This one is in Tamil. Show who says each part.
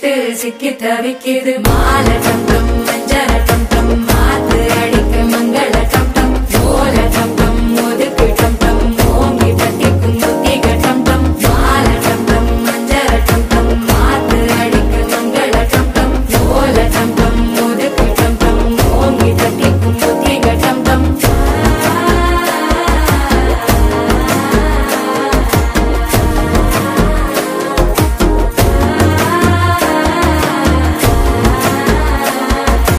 Speaker 1: சிக்கிட்டு சிக்கி தவிக்குது மாலை தங்கம்